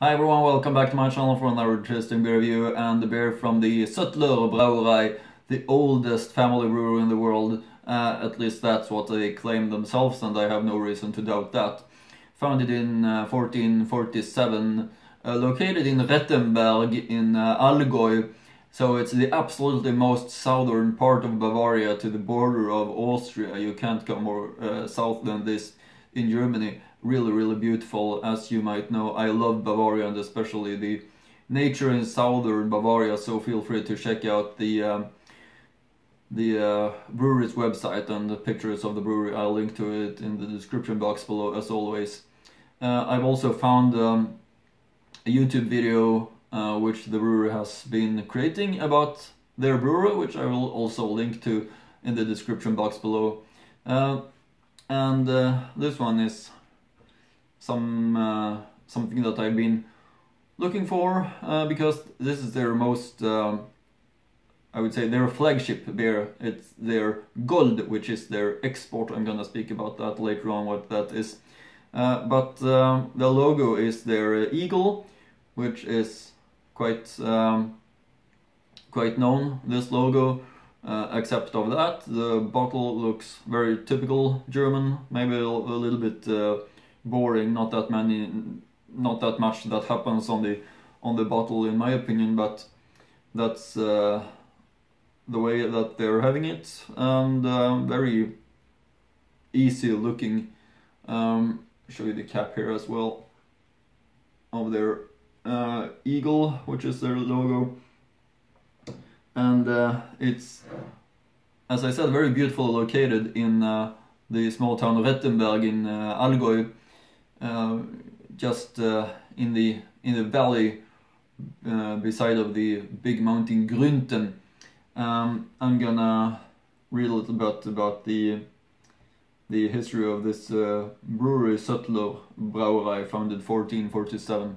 Hi everyone, welcome back to my channel for another interesting beer review and the beer from the Zötler Brauerei, the oldest family brewery in the world. Uh, at least that's what they claim themselves and I have no reason to doubt that. Founded in uh, 1447, uh, located in Rettenberg in uh, Allgäu, so it's the absolutely most southern part of Bavaria to the border of Austria. You can't go more uh, south than this in Germany. Really, really beautiful, as you might know. I love Bavaria and especially the nature in southern Bavaria, so feel free to check out the um, the uh, brewery's website and the pictures of the brewery. I'll link to it in the description box below, as always. Uh, I've also found um, a YouTube video uh, which the brewery has been creating about their brewery, which I will also link to in the description box below. Uh, and uh, this one is some uh, something that I've been looking for uh, because this is their most, um, I would say, their flagship beer. It's their Gold, which is their export. I'm gonna speak about that later on, what that is. Uh, but um, the logo is their eagle, which is quite um, quite known. This logo, uh, except of that, the bottle looks very typical German. Maybe a, a little bit uh, boring. Not that many, not that much that happens on the on the bottle, in my opinion. But that's uh, the way that they're having it, and um, very easy looking. Um, show you the cap here as well of their uh, eagle, which is their logo. And uh, it's, as I said, very beautifully located in uh, the small town of Rettenberg in uh, uh, just uh, in the in the valley beside of the big mountain Grünten. Um, I'm gonna read a little bit about the the history of this uh, brewery, Zötler Brauerei, founded 1447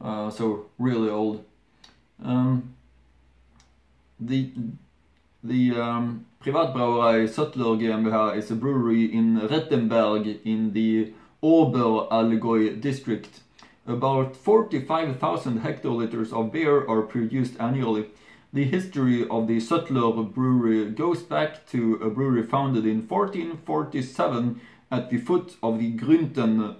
uh, so really old. Um, the the um, Privatbrauerei Zötler GmbH is a brewery in Rettenberg in the Oberallgäu district. About 45,000 hectoliters of beer are produced annually. The history of the Zötler brewery goes back to a brewery founded in 1447 at the foot of the Grünten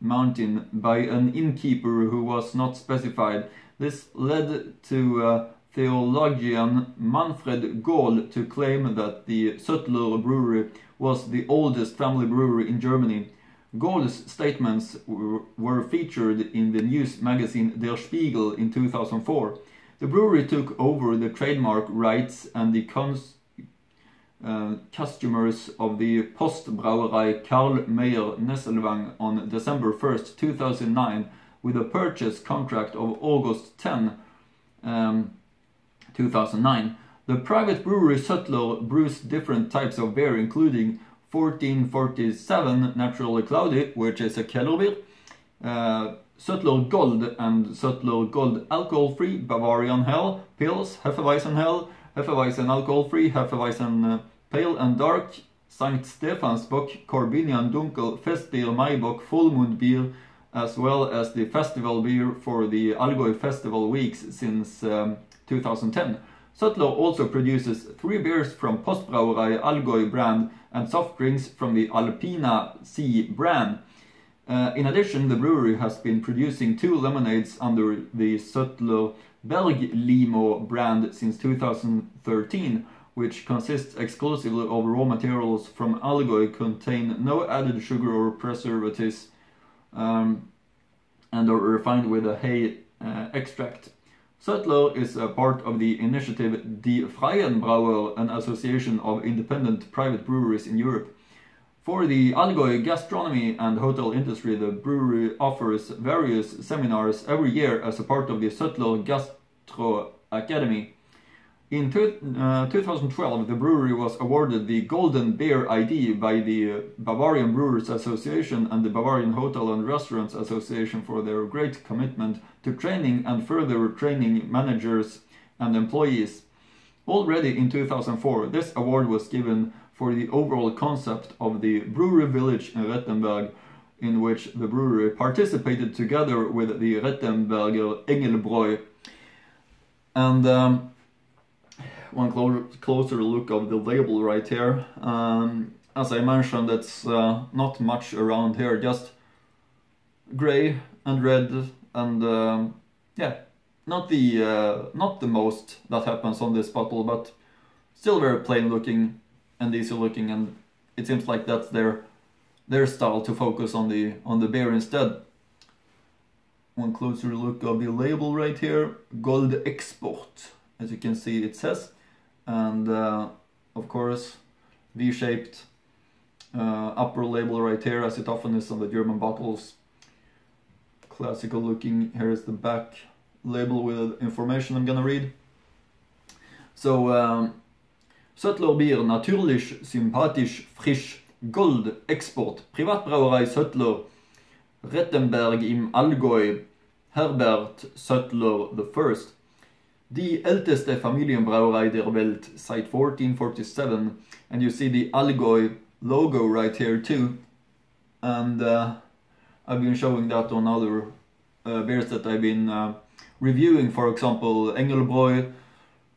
mountain by an innkeeper who was not specified. This led to uh, theologian Manfred Gohl to claim that the Zötler brewery was the oldest family brewery in Germany. Gohl's statements were featured in the news magazine Der Spiegel in 2004. The brewery took over the trademark rights and the uh, customers of the Postbrauerei Karl Meyer Nesselwang on December 1st, 2009 with a purchase contract of August 10, um, 2009. The private brewery Zötler brews different types of beer including 1447 Naturally Cloudy, which is a Keller beer, uh, Gold and Zötler Gold alcohol-free Bavarian Hell, Pils, Hefeweizen Hell, Hefeweizen alcohol-free, Hefeweizen uh, Pale and Dark, Sankt Stefansbock, Corbinian Dunkel, Festbier Full Beer, as well as the festival beer for the Allgäu Festival Weeks since um, 2010. Zötler also produces three beers from Postbrauerei Allgäu brand and soft drinks from the Alpina C brand. Uh, in addition, the brewery has been producing two lemonades under the Zötler Berglimo brand since 2013 which consists exclusively of raw materials from Allgäu, contain no added sugar or preservatives, um, and are refined with a hay uh, extract. Zötler is a part of the initiative Die Freien Brauer, an association of independent private breweries in Europe. For the Allgäu gastronomy and hotel industry, the brewery offers various seminars every year as a part of the Zötler Gastro Academy. In two, uh, 2012, the brewery was awarded the Golden Beer ID by the Bavarian Brewers Association and the Bavarian Hotel and Restaurants Association for their great commitment to training and further training managers and employees. Already in 2004, this award was given for the overall concept of the brewery village in Rettenberg. in which the brewery participated together with the Rettenberger Engelbräu. And um, one clo closer look of the label right here. Um, as I mentioned, it's uh, not much around here, just gray and red and um, yeah, not the uh, not the most that happens on this bottle, but still very plain looking and easy looking, and it seems like that's their their style to focus on the on the beer instead. One closer look of the label right here, Gold Export, as you can see it says, and uh, of course V-shaped uh, upper label right here, as it often is on the German bottles. Classical looking. Here is the back label with information I'm gonna read. So, um, Zötler Bier, natürlich, sympathisch, frisch, Gold, Export, Privatbrauerei Zötler, Rettenberg im Allgäu, Herbert Zötler I. Die älteste Familienbrauerei der Welt seit 1447 and you see the Allgäu logo right here too and uh, I've been showing that on other uh, beers that I've been uh, reviewing, for example, Engelbräu,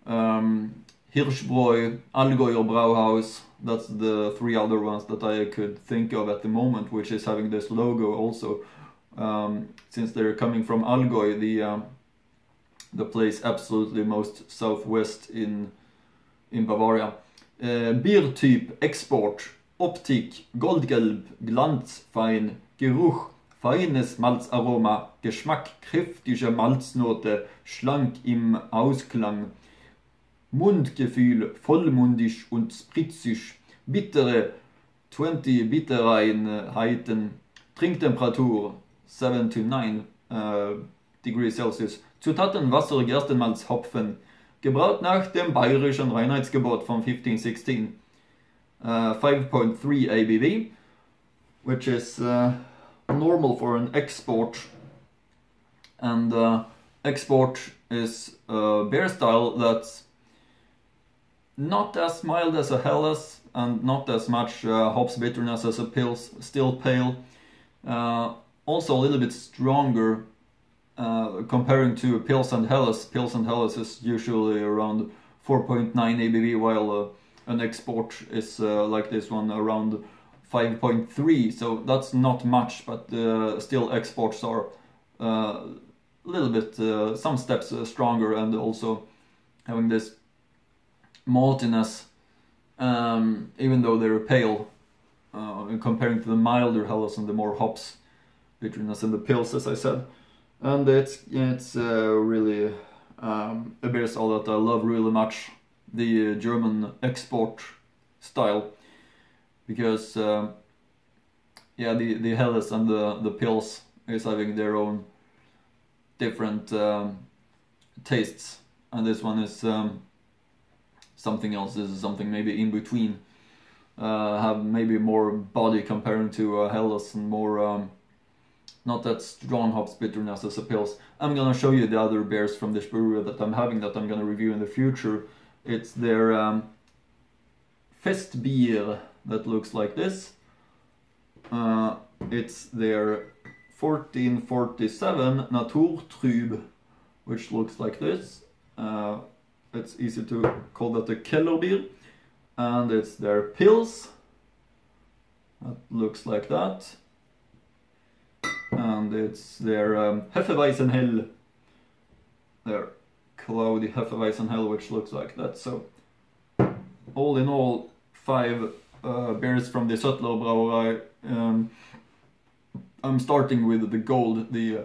um, Hirschbräu, Allgäuer Brauhaus. That's the three other ones that I could think of at the moment, which is having this logo also. Um, since they're coming from Allgäu, the um, the place absolutely most southwest in in Bavaria. Uh, Biertyp Export Optik Goldgelb Glanz Fein Geruch feines Malzaroma, Geschmack kräftige Malznote, schlank im Ausklang, Mundgefühl vollmundig und spritzig, bittere 20 Bittereinheiten, Trinktemperatur 7 to 9 uh, degrees Celsius, Zutaten Wasser, Gerstenmalz, Hopfen, gebraut nach dem bayerischen Reinheitsgebot von 1516, uh, 5.3 ABV, which is uh, normal for an export. And uh, export is a beer style that's not as mild as a Helles and not as much uh, hops bitterness as a Pils, still pale. Uh, also a little bit stronger uh, comparing to Pils and Helles. Pils and Helles is usually around 4.9 ABV while uh, an export is uh, like this one around 5.3 so that's not much but uh, still exports are uh, a little bit uh, some steps uh, stronger and also having this maltiness um, even though they're pale uh, comparing to the milder Helles and the more hops bitterness in the Pils as I said and it's it's uh, really um, a beer style that I love really much the German export style because uh, yeah, the the Helles and the the Pils is having their own different um, tastes, and this one is um, something else. This is something maybe in between. Uh, have maybe more body comparing to uh, Helles and more um, not that strong hops bitterness as a Pils. I'm gonna show you the other beers from this brewery that I'm having that I'm gonna review in the future. It's their um, Festbier that looks like this. Uh, it's their 1447 Naturtrüb, which looks like this. Uh, it's easy to call that a Kellerbier. And it's their Pils. That looks like that. And it's their um, Hefeweizenhell. Their cloudy Hefeweizenhell, which looks like that. So, all in all, five uh, beers from the Zötler Brauerei. Um, I'm starting with the gold, the uh,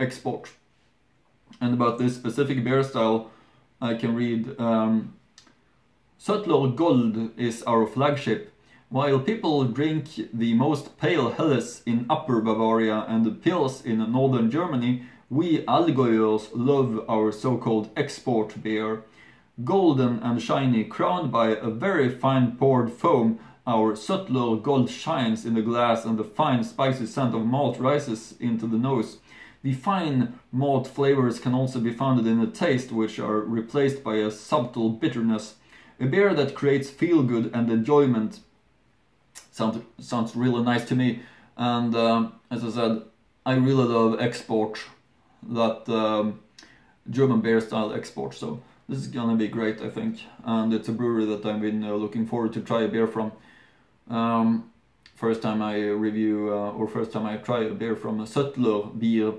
export. And about this specific beer style, I can read um, Zötler Gold is our flagship. While people drink the most pale Helles in Upper Bavaria and the Pils in Northern Germany, we Allgäuers love our so-called export beer. Golden and shiny, crowned by a very fine poured foam our Zötler gold shines in the glass and the fine spicy scent of malt rises into the nose. The fine malt flavors can also be found in the taste, which are replaced by a subtle bitterness. A beer that creates feel good and enjoyment. Sound, sounds really nice to me. And um, as I said, I really love export, that um, German beer style export. So this is gonna be great, I think. And it's a brewery that I've been uh, looking forward to try a beer from. Um, first time I review uh, or first time I try a beer from a Zötler Beer,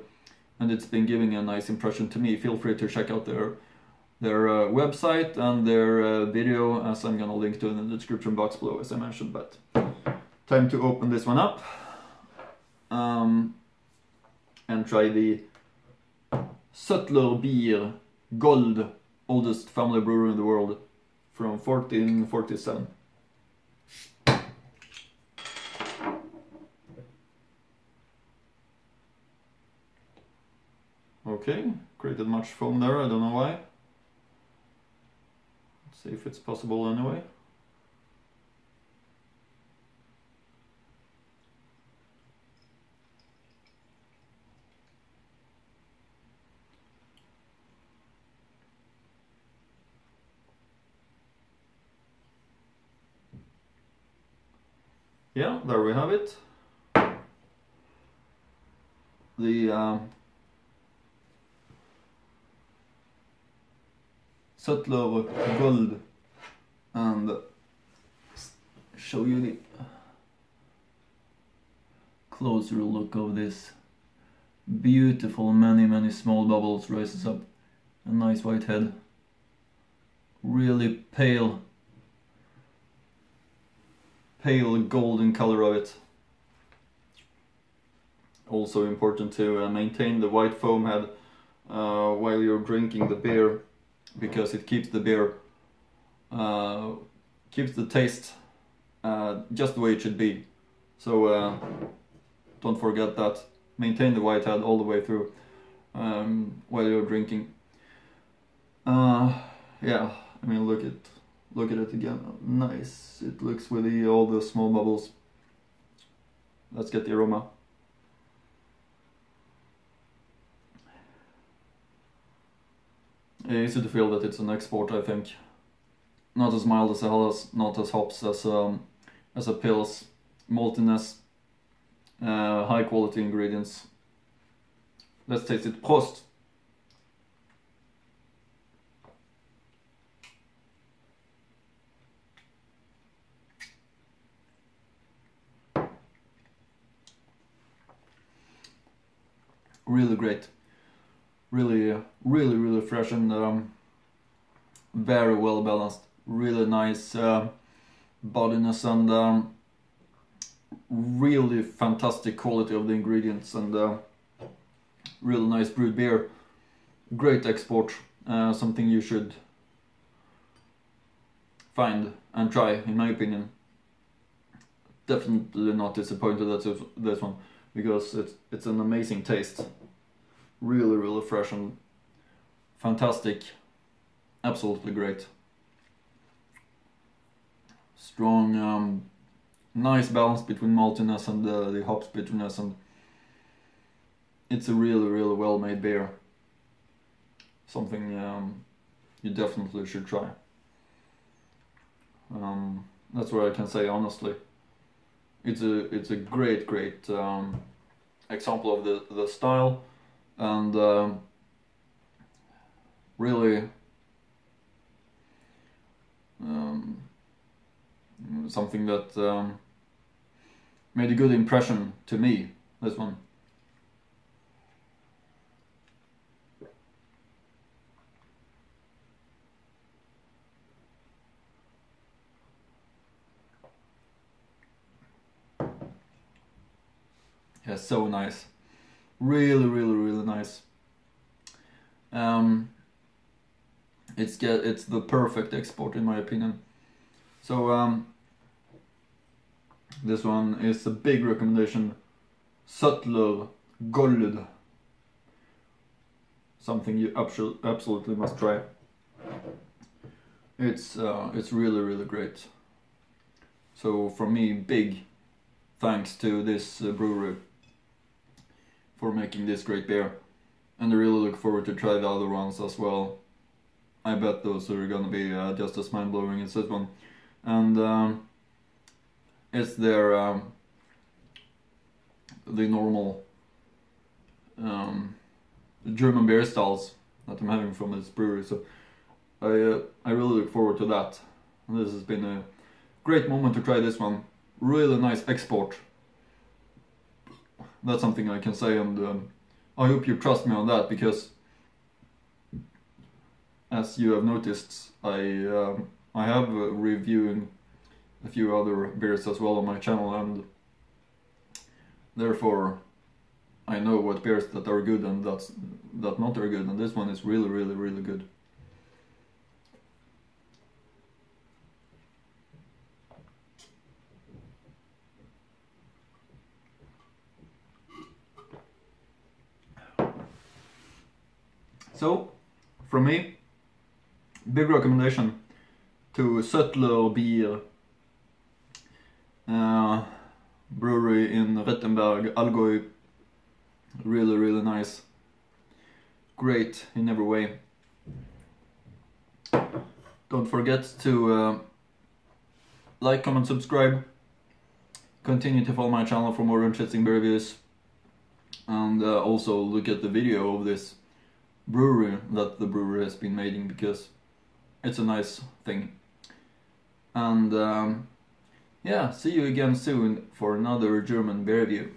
and it's been giving a nice impression to me. Feel free to check out their their uh, website and their uh, video, as I'm gonna link to in the description box below, as I mentioned. But time to open this one up um, and try the Zötler Beer Gold, oldest family brewery in the world, from 1447. Okay, created much foam there, I don't know why. Let's see if it's possible anyway. Yeah, there we have it. The um, Zötler Gold and show you the closer look of this beautiful many many small bubbles rises up. A nice white head. Really pale pale golden color of it. Also important to uh, maintain the white foam head uh, while you're drinking the beer because it keeps the beer uh, keeps the taste uh, just the way it should be. So uh, don't forget that. Maintain the white head all the way through um, while you're drinking. Uh, yeah I mean look at look at it again nice it looks with all the small bubbles let's get the aroma easy to feel that it's an export, I think. Not as mild as a Helles, not as hops as um, as a Pils. Maltiness, uh, high quality ingredients. Let's taste it. Prost! Really great really, really, really fresh and um, very well balanced. Really nice uh, bodiness and um, really fantastic quality of the ingredients and uh, really nice brewed beer. Great export, uh, something you should find and try, in my opinion. Definitely not disappointed at this one because it's it's an amazing taste. Really really fresh and fantastic. Absolutely great. Strong um, nice balance between maltiness and the, the hops bitterness and it's a really really well made beer. Something um, you definitely should try. Um, that's what I can say honestly it's a it's a great great um, example of the the style. And um, really um, something that um, made a good impression to me this one yeah so nice. Really really really nice. Um, it's get it's the perfect export in my opinion. So um, this one is a big recommendation. Zötler Gold. Something you absolutely must try. It's uh, it's really really great. So from me big thanks to this uh, brewery for making this great beer. And I really look forward to try the other ones as well. I bet those are gonna be uh, just as mind-blowing as this one. And um, it's their um, the normal um, German beer styles that I'm having from this brewery. So I uh, I really look forward to that. This has been a great moment to try this one. Really nice export. That's something I can say, and um, I hope you trust me on that because, as you have noticed, I um, I have uh, reviewing a few other beers as well on my channel, and therefore I know what beers that are good and that's that not are good, and this one is really, really, really good. So, from me, big recommendation to Zötler Beer uh, brewery in Rettenberg, Allgäu. Really, really nice. Great in every way. Don't forget to uh, like, comment, subscribe. Continue to follow my channel for more interesting beer reviews. And uh, also look at the video of this brewery that the brewery has been making because it's a nice thing. And um, yeah, see you again soon for another German beer review.